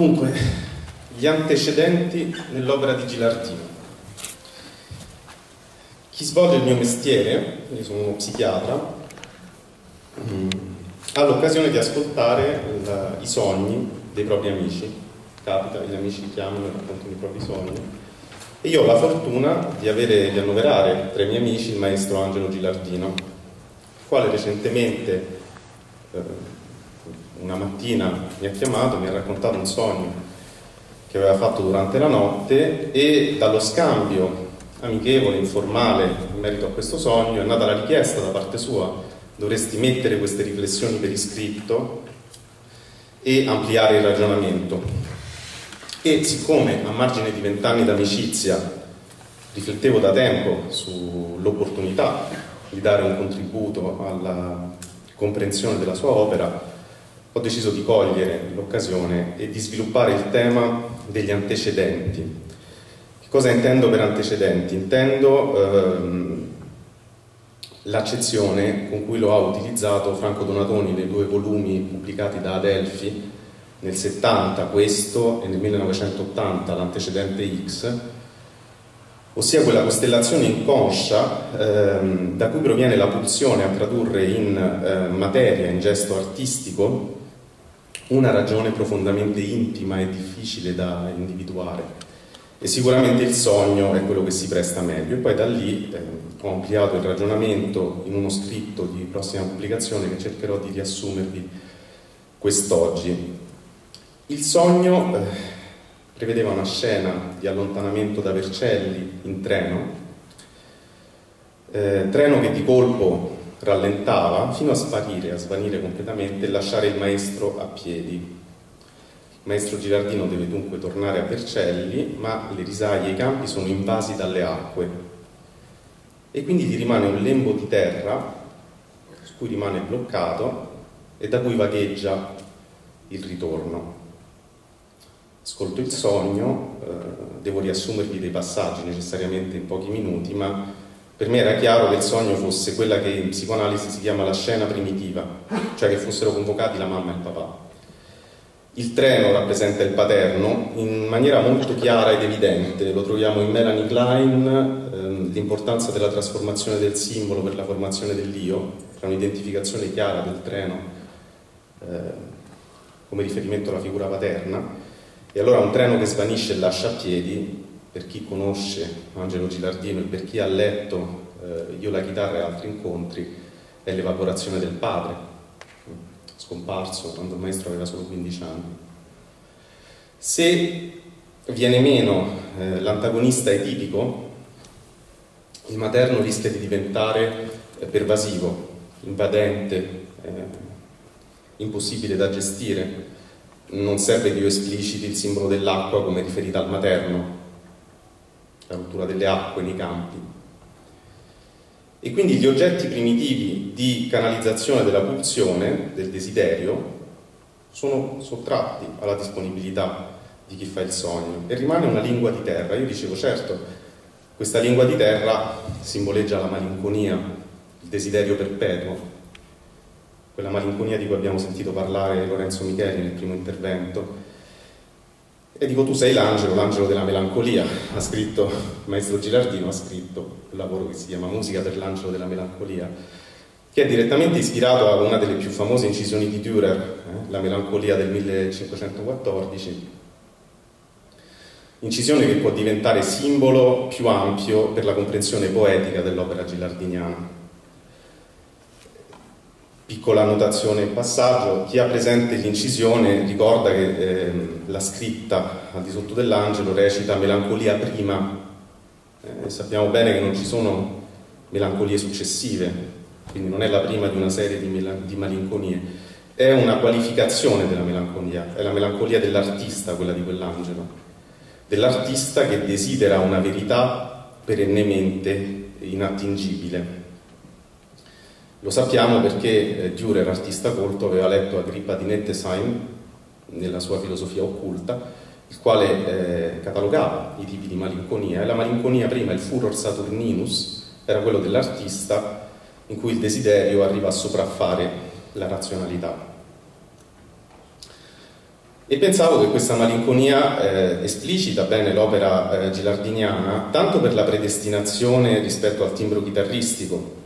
Dunque, gli antecedenti nell'opera di Gilardino. Chi svolge il mio mestiere, io sono uno psichiatra, mm, ha l'occasione di ascoltare la, i sogni dei propri amici. Capita, gli amici chiamano e raccontano i propri sogni. E io ho la fortuna di, avere, di annoverare tra i miei amici il maestro Angelo Gilardino, il quale recentemente, eh, una mattina, mi ha chiamato, mi ha raccontato un sogno che aveva fatto durante la notte e dallo scambio amichevole, informale in merito a questo sogno è nata la richiesta da parte sua dovresti mettere queste riflessioni per iscritto e ampliare il ragionamento. E siccome a margine di vent'anni d'amicizia riflettevo da tempo sull'opportunità di dare un contributo alla comprensione della sua opera, ho deciso di cogliere l'occasione e di sviluppare il tema degli antecedenti. Che cosa intendo per antecedenti? Intendo ehm, l'accezione con cui lo ha utilizzato Franco Donatoni nei due volumi pubblicati da Adelphi nel 70 questo e nel 1980 l'antecedente X, ossia quella costellazione inconscia ehm, da cui proviene la pulsione a tradurre in eh, materia, in gesto artistico, una ragione profondamente intima e difficile da individuare. E sicuramente il sogno è quello che si presta meglio. E poi da lì eh, ho ampliato il ragionamento in uno scritto di prossima pubblicazione che cercherò di riassumervi quest'oggi. Il sogno eh, prevedeva una scena di allontanamento da Vercelli in treno, eh, treno che di colpo rallentava fino a sparire, a svanire completamente e lasciare il maestro a piedi. Il maestro Girardino deve dunque tornare a Vercelli, ma le risaie e i campi sono invasi dalle acque e quindi gli rimane un lembo di terra su cui rimane bloccato e da cui vagheggia il ritorno. Ascolto il sogno, eh, devo riassumervi dei passaggi necessariamente in pochi minuti, ma per me era chiaro che il sogno fosse quella che in psicoanalisi si chiama la scena primitiva, cioè che fossero convocati la mamma e il papà. Il treno rappresenta il paterno in maniera molto chiara ed evidente, lo troviamo in Melanie Klein, ehm, l'importanza della trasformazione del simbolo per la formazione dell'io, c'è un'identificazione chiara del treno eh, come riferimento alla figura paterna, e allora un treno che svanisce e lascia a piedi per chi conosce Angelo Gilardino e per chi ha letto eh, Io la chitarra e altri incontri, è l'evaporazione del padre, scomparso quando il maestro aveva solo 15 anni. Se viene meno eh, l'antagonista etipico, il materno rischia di diventare eh, pervasivo, invadente, eh, impossibile da gestire. Non serve io espliciti il simbolo dell'acqua come riferita al materno, la rottura delle acque nei campi. E quindi gli oggetti primitivi di canalizzazione della pulsione, del desiderio, sono sottratti alla disponibilità di chi fa il sogno e rimane una lingua di terra. Io dicevo, certo, questa lingua di terra simboleggia la malinconia, il desiderio perpetuo, quella malinconia di cui abbiamo sentito parlare Lorenzo Micheli nel primo intervento, e dico tu sei l'angelo, l'angelo della melancolia, ha scritto, il maestro Gilardino ha scritto un lavoro che si chiama Musica per l'angelo della melancolia, che è direttamente ispirato a una delle più famose incisioni di Dürer, eh, La melancolia del 1514, incisione che può diventare simbolo più ampio per la comprensione poetica dell'opera gilardiniana. Piccola annotazione in passaggio, chi ha presente l'incisione ricorda che eh, la scritta al di sotto dell'angelo recita melancolia prima, eh, sappiamo bene che non ci sono melancolie successive, quindi non è la prima di una serie di, mel- di malinconie, è una qualificazione della melancolia, è la melancolia dell'artista quella di quell'angelo, dell'artista che desidera una verità perennemente inattingibile. Lo sappiamo perché eh, Dürer, artista colto, aveva letto Agrippa di Nettesheim nella sua filosofia occulta, il quale eh, catalogava i tipi di malinconia e la malinconia prima, il furor saturninus, era quello dell'artista in cui il desiderio arriva a sopraffare la razionalità. E pensavo che questa malinconia eh, esplicita bene l'opera eh, gilardiniana, tanto per la predestinazione rispetto al timbro chitarristico,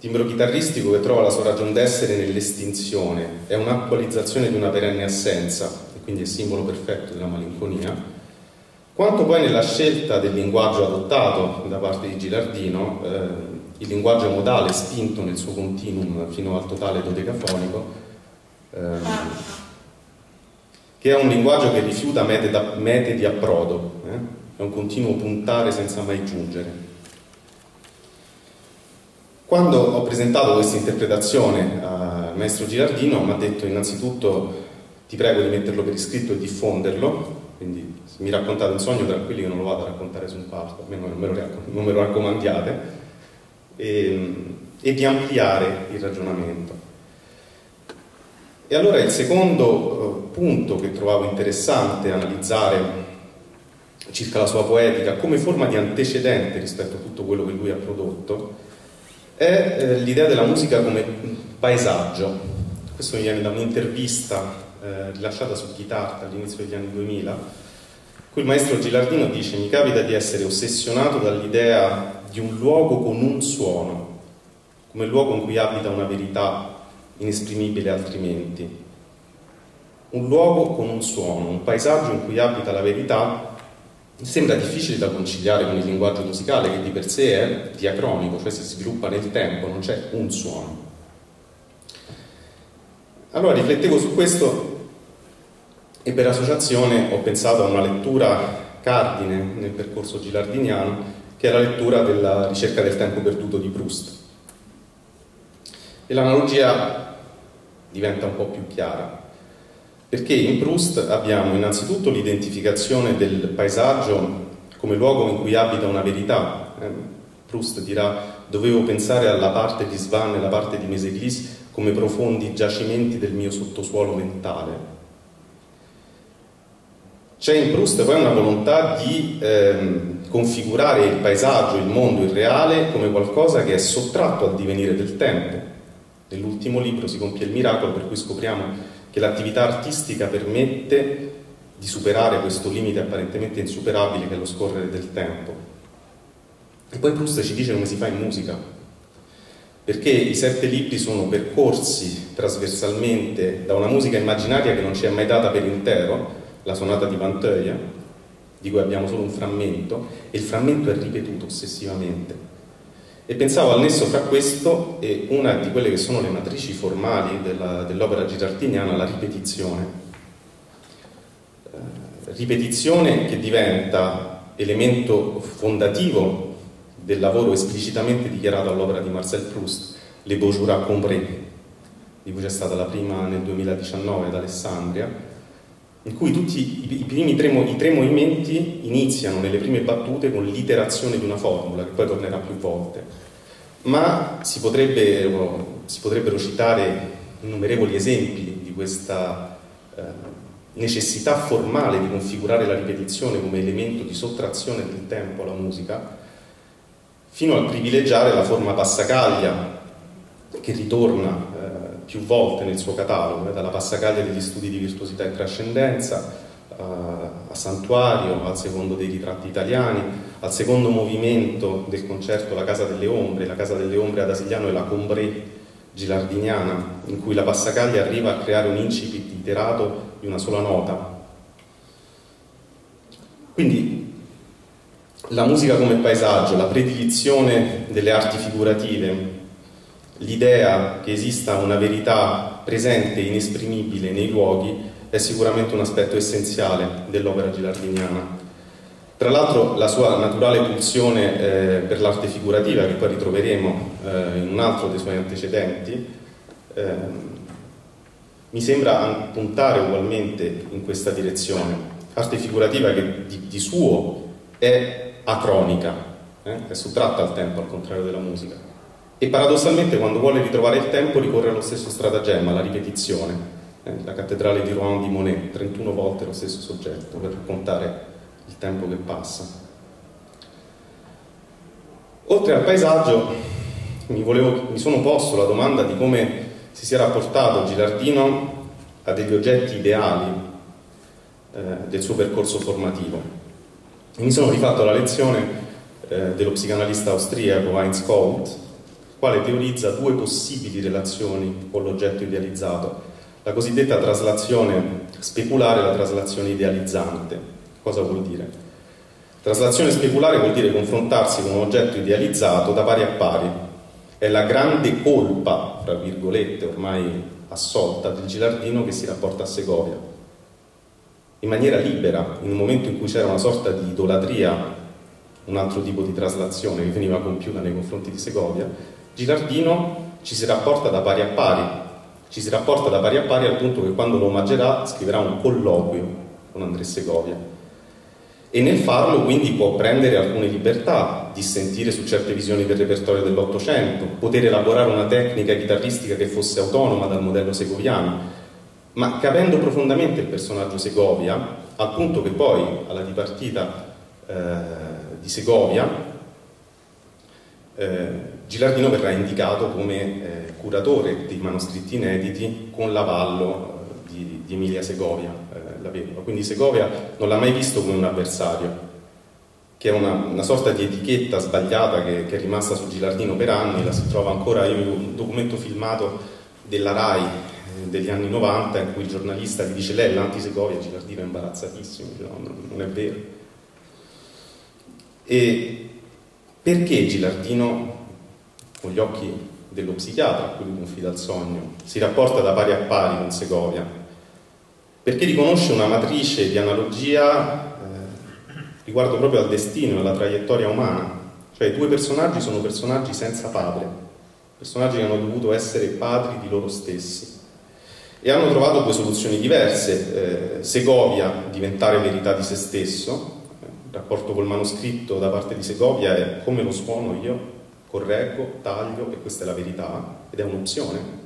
timbro chitarristico che trova la sua ragione d'essere nell'estinzione, è un'attualizzazione di una perenne assenza, e quindi è simbolo perfetto della malinconia, quanto poi nella scelta del linguaggio adottato da parte di Gilardino, eh, il linguaggio modale spinto nel suo continuum fino al totale dodecafonico, eh, che è un linguaggio che rifiuta mete, da, mete di approdo, eh? è un continuo puntare senza mai giungere. Quando ho presentato questa interpretazione al maestro Girardino mi ha detto innanzitutto ti prego di metterlo per iscritto e diffonderlo, quindi se mi raccontate un sogno tranquilli che non lo vado a raccontare su un palco, almeno non me lo, non me lo raccomandiate, e, e di ampliare il ragionamento. E allora il secondo eh, punto che trovavo interessante analizzare circa la sua poetica come forma di antecedente rispetto a tutto quello che lui ha prodotto è eh, l'idea della musica come paesaggio. Questo viene da un'intervista eh, rilasciata su Guitarta all'inizio degli anni 2000, qui il maestro Gilardino dice mi capita di essere ossessionato dall'idea di un luogo con un suono, come luogo in cui abita una verità inesprimibile altrimenti. Un luogo con un suono, un paesaggio in cui abita la verità, sembra difficile da conciliare con il linguaggio musicale che di per sé è diacronico, cioè si sviluppa nel tempo, non c'è un suono. Allora riflettevo su questo e per associazione ho pensato a una lettura cardine nel percorso gilardiniano, che è la lettura della ricerca del tempo perduto di Proust. E l'analogia diventa un po' più chiara. Perché in Proust abbiamo innanzitutto l'identificazione del paesaggio come luogo in cui abita una verità. Eh, Proust dirà dovevo pensare alla parte di Svan e alla parte di Meseglis come profondi giacimenti del mio sottosuolo mentale. C'è in Proust poi una volontà di ehm, configurare il paesaggio, il mondo, il reale come qualcosa che è sottratto al divenire del tempo, Nell'ultimo libro si compie il miracolo per cui scopriamo che l'attività artistica permette di superare questo limite apparentemente insuperabile che è lo scorrere del tempo. E poi Proust ci dice come si fa in musica, perché i sette libri sono percorsi trasversalmente da una musica immaginaria che non ci è mai data per intero, la sonata di Vinteuil, di cui abbiamo solo un frammento, e il frammento è ripetuto ossessivamente. E pensavo al nesso fra questo e una di quelle che sono le matrici formali dell'opera girardiniana, la ripetizione. Eh, ripetizione che diventa elemento fondativo del lavoro esplicitamente dichiarato all'opera di Marcel Proust, Le à Combray, di cui c'è stata la prima nel 2019 ad Alessandria, in cui tutti i, primi tre, i tre movimenti iniziano nelle prime battute con l'iterazione di una formula che poi tornerà più volte ma si, potrebbe, si potrebbero citare innumerevoli esempi di questa eh, necessità formale di configurare la ripetizione come elemento di sottrazione del tempo alla musica, fino a privilegiare la forma passacaglia che ritorna eh, più volte nel suo catalogo, eh, dalla passacaglia degli studi di virtuosità e trascendenza a Santuario, al secondo dei ritratti italiani, al secondo movimento del concerto La Casa delle Ombre, la Casa delle Ombre ad Asigliano e la Combré gilardiniana, in cui la passacaglia arriva a creare un incipit iterato di una sola nota. Quindi la musica come paesaggio, la predilizione delle arti figurative, l'idea che esista una verità presente e inesprimibile nei luoghi è sicuramente un aspetto essenziale dell'opera gilardiniana. Tra l'altro la sua naturale pulsione eh, per l'arte figurativa, che poi ritroveremo eh, in un altro dei suoi antecedenti, eh, mi sembra puntare ugualmente in questa direzione. Arte figurativa che di, di suo è acronica, eh, è sottratta al tempo, al contrario della musica. E paradossalmente quando vuole ritrovare il tempo ricorre allo stesso stratagemma, la ripetizione eh, la cattedrale di Rouen di Monet, 31 volte lo stesso soggetto per raccontare il tempo che passa. Oltre al paesaggio mi, volevo, mi sono posto la domanda di come si sia rapportato Gilardino a degli oggetti ideali eh, del suo percorso formativo. E mi sono rifatto la lezione eh, dello psicanalista austriaco Heinz Kolt, quale teorizza due possibili relazioni con l'oggetto idealizzato, la cosiddetta traslazione speculare e la traslazione idealizzante. Cosa vuol dire? Traslazione speculare vuol dire confrontarsi con un oggetto idealizzato da pari a pari. È la grande colpa, fra virgolette, ormai assolta del Gilardino che si rapporta a Segovia. In maniera libera, in un momento in cui c'era una sorta di idolatria, un altro tipo di traslazione che veniva compiuta nei confronti di Segovia, Gilardino ci si rapporta da pari a pari, ci si rapporta da pari a pari al punto che quando lo omaggerà scriverà un colloquio con Andrea Segovia e nel farlo quindi può prendere alcune libertà, dissentire su certe visioni del repertorio dell'Ottocento, poter elaborare una tecnica chitarristica che fosse autonoma dal modello segoviano, ma capendo profondamente il personaggio Segovia, al punto che poi alla dipartita eh, di Segovia eh, Gilardino verrà indicato come eh, curatore dei manoscritti inediti con l'avallo eh, di, di Emilia Segovia la vedova. Quindi Segovia non l'ha mai visto come un avversario, che è una, una sorta di etichetta sbagliata che, che, è rimasta su Gilardino per anni, la si trova ancora in un documento filmato della RAI eh, degli anni 90 in cui il giornalista gli dice lei è l'anti-Segovia, Gilardino è imbarazzatissimo, no, non è vero. E perché Gilardino, con gli occhi dello psichiatra a cui confida il sogno, si rapporta da pari a pari con Segovia? Perché riconosce una matrice di analogia eh, riguardo proprio al destino e alla traiettoria umana. Cioè i due personaggi sono personaggi senza padre, personaggi che hanno dovuto essere padri di loro stessi e hanno trovato due soluzioni diverse. Eh, Segovia, diventare verità di se stesso, il rapporto col manoscritto da parte di Segovia è come lo suono io, correggo, taglio e questa è la verità ed è un'opzione.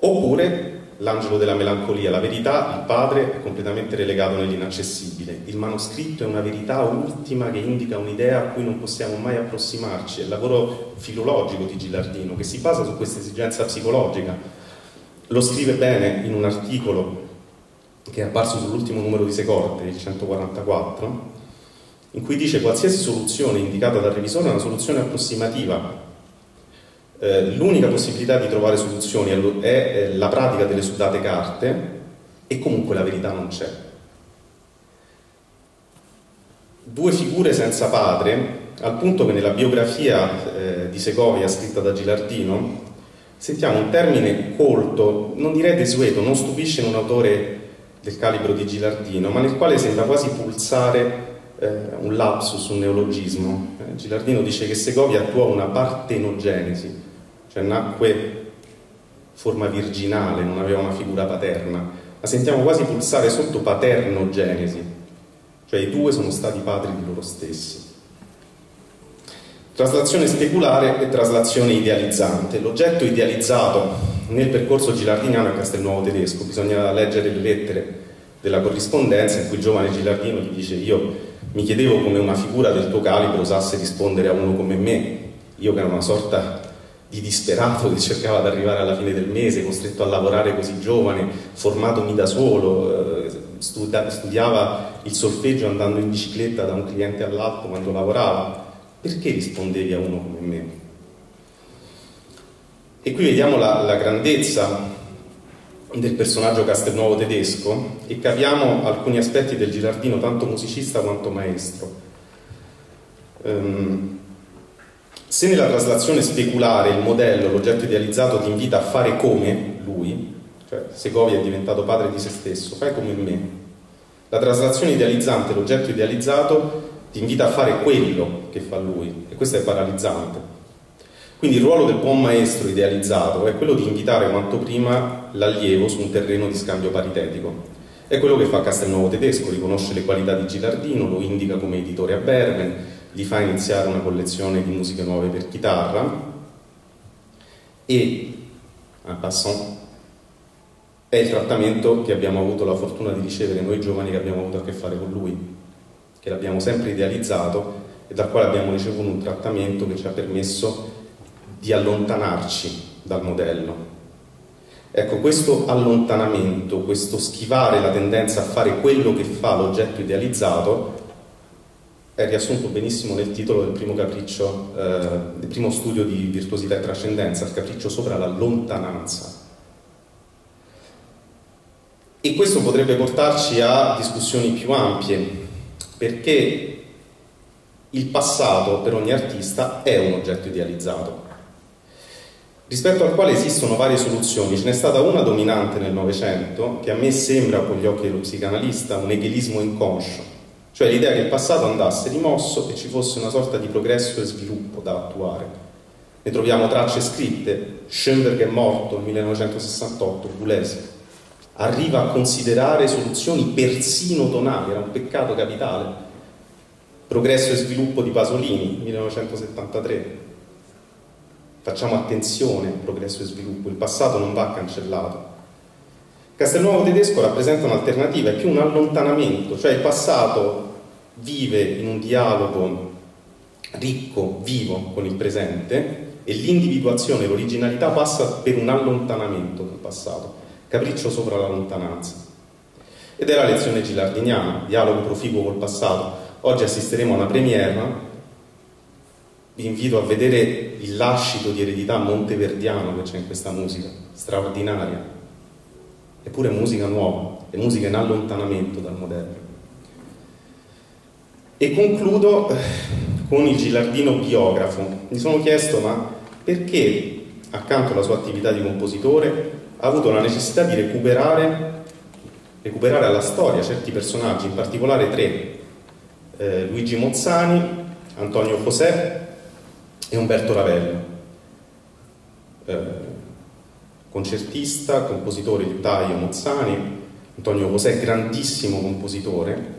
Oppure l'angelo della melancolia, la verità, il padre è completamente relegato nell'inaccessibile, il manoscritto è una verità ultima che indica un'idea a cui non possiamo mai approssimarci, è il lavoro filologico di Gilardino che si basa su questa esigenza psicologica. Lo scrive bene in un articolo che è apparso sull'ultimo numero di Secorte, il 144, in cui dice qualsiasi soluzione indicata dal revisore è una soluzione approssimativa eh, l'unica possibilità di trovare soluzioni è la pratica delle sudate carte e comunque la verità non c'è. Due figure senza padre, al punto che nella biografia eh, di Segovia scritta da Gilardino sentiamo un termine colto, non direi desueto, non stupisce in un autore del calibro di Gilardino, ma nel quale sembra quasi pulsare eh, un lapsus, un neologismo. Eh, Gilardino dice che Segovia attuò una partenogenesi, cioè nacque forma virginale, non aveva una figura paterna, ma sentiamo quasi pulsare sotto paternogenesi, cioè i due sono stati padri di loro stessi. Traslazione speculare e traslazione idealizzante. L'oggetto idealizzato nel percorso gilardiniano è Castelnuovo tedesco, bisogna leggere le lettere della corrispondenza in cui il giovane Gilardino gli dice io mi chiedevo come una figura del tuo calibro osasse rispondere a uno come me, io che ero una sorta di disperato che cercava di arrivare alla fine del mese, costretto a lavorare così giovane, formatomi da solo, eh, studiava il solfeggio andando in bicicletta da un cliente all'altro quando lavorava. Perché rispondevi a uno come me? E qui vediamo la, la grandezza del personaggio Castelnuovo tedesco e capiamo alcuni aspetti del Girardino, tanto musicista quanto maestro. Um, se nella traslazione speculare il modello, l'oggetto idealizzato ti invita a fare come lui, cioè Segovia è diventato padre di se stesso, fai come me. La traslazione idealizzante, l'oggetto idealizzato, ti invita a fare quello che fa lui e questo è paralizzante. Quindi il ruolo del buon maestro idealizzato è quello di invitare quanto prima l'allievo su un terreno di scambio paritetico. È quello che fa Castelnuovo Tedesco, riconosce le qualità di Gilardino, lo indica come editore a Bergen, gli fa iniziare una collezione di musiche nuove per chitarra e, en passant, è il trattamento che abbiamo avuto la fortuna di ricevere noi giovani che abbiamo avuto a che fare con lui, che l'abbiamo sempre idealizzato e dal quale abbiamo ricevuto un trattamento che ci ha permesso di allontanarci dal modello. Ecco, questo allontanamento, questo schivare la tendenza a fare quello che fa l'oggetto idealizzato è riassunto benissimo nel titolo del primo capriccio, eh, del primo studio di virtuosità e trascendenza, il capriccio sopra la lontananza. E questo potrebbe portarci a discussioni più ampie, perché il passato per ogni artista è un oggetto idealizzato rispetto al quale esistono varie soluzioni. Ce n'è stata una dominante nel Novecento, che a me sembra, con gli occhi dello psicanalista, un egelismo inconscio, cioè l'idea che il passato andasse rimosso e ci fosse una sorta di progresso e sviluppo da attuare. Ne troviamo tracce scritte, Schoenberg è morto nel 1968, Boulez arriva a considerare soluzioni persino tonali, era un peccato capitale. Progresso e sviluppo di Pasolini, 1973, Facciamo attenzione al progresso e sviluppo, il passato non va cancellato. Castelnuovo tedesco rappresenta un'alternativa, è più un allontanamento, cioè il passato vive in un dialogo ricco, vivo con il presente e l'individuazione, l'originalità passa per un allontanamento dal passato, capriccio sopra la lontananza. Ed è la lezione gilardiniana, dialogo proficuo col passato. Oggi assisteremo a una premiera vi invito a vedere il lascito di eredità monteverdiano che c'è in questa musica, straordinaria. Eppure musica nuova, è musica in allontanamento dal modello. E concludo eh, con il Gilardino biografo. Mi sono chiesto ma perché accanto alla sua attività di compositore ha avuto la necessità di recuperare, recuperare alla storia certi personaggi, in particolare tre, eh, Luigi Mozzani, Antonio José e Umberto Ravello, eh, concertista, compositore di Taio Mozzani, Antonio José, grandissimo compositore,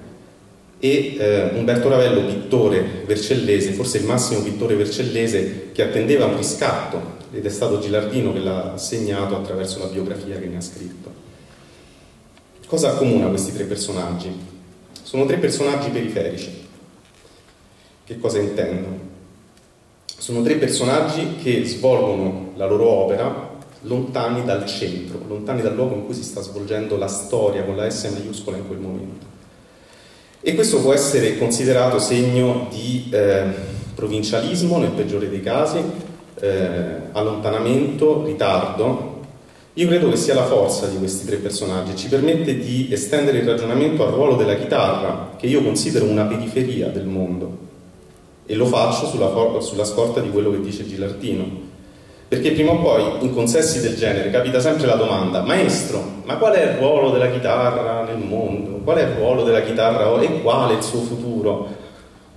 e eh, Umberto Ravello, pittore vercellese, forse il massimo pittore vercellese che attendeva un riscatto, ed è stato Gilardino che l'ha segnato attraverso la biografia che ne ha scritto. Cosa accomuna questi tre personaggi? Sono tre personaggi periferici. Che cosa intendo? Sono tre personaggi che svolgono la loro opera lontani dal centro, lontani dal luogo in cui si sta svolgendo la storia con la S maiuscola in quel momento. E questo può essere considerato segno di eh, provincialismo nel peggiore dei casi, eh, allontanamento, ritardo. Io credo che sia la forza di questi tre personaggi, ci permette di estendere il ragionamento al ruolo della chitarra, che io considero una periferia del mondo e lo faccio sulla, sulla scorta di quello che dice Gilardino. Perché prima o poi in consessi del genere capita sempre la domanda, maestro, ma qual è il ruolo della chitarra nel mondo? Qual è il ruolo della chitarra e quale è il suo futuro?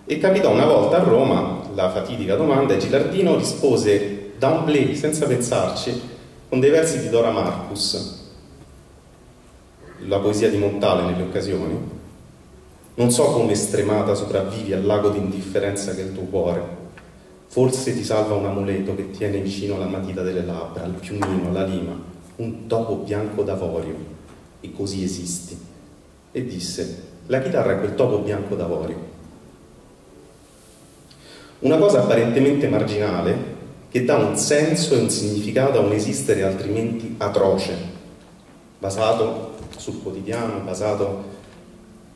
E capitò una volta a Roma la fatidica domanda e Gilardino rispose da un play, senza pensarci, con dei versi di Dora Marcus, la poesia di Montale nelle occasioni, non so come stremata sopravvivi al lago di indifferenza che è il tuo cuore. Forse ti salva un amuleto che tiene vicino alla matita delle labbra, al piumino, alla lima, un topo bianco d'avorio, e così esisti. E disse, la chitarra è quel topo bianco d'avorio. Una cosa apparentemente marginale che dà un senso e un significato a un esistere altrimenti atroce, basato sul quotidiano, basato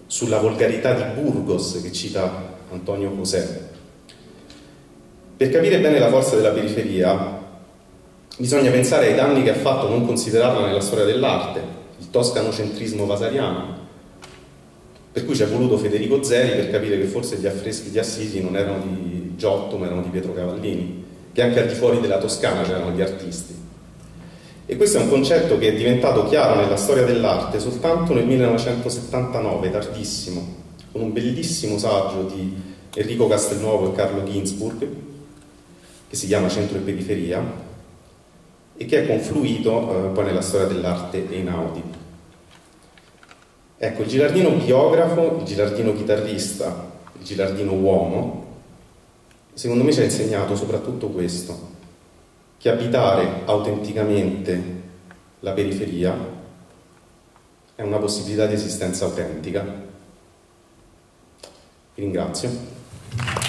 sulla volgarità di Burgos che cita Antonio José. Per capire bene la forza della periferia bisogna pensare ai danni che ha fatto non considerarla nella storia dell'arte, il toscanocentrismo vasariano, per cui ci è voluto Federico Zeri per capire che forse gli affreschi di Assisi non erano di Giotto ma erano di Pietro Cavallini, che anche al di fuori della Toscana c'erano gli artisti. E questo è un concetto che è diventato chiaro nella storia dell'arte soltanto nel 1979, tardissimo, con un bellissimo saggio di Enrico Castelnuovo e Carlo Ginzburg, che si chiama Centro e Periferia, e che è confluito eh, poi nella storia dell'arte Einaudi. Ecco, il Gilardino biografo, il Gilardino chitarrista, il Gilardino uomo, secondo me ci ha insegnato soprattutto questo, che abitare autenticamente la periferia è una possibilità di esistenza autentica. Vi ringrazio.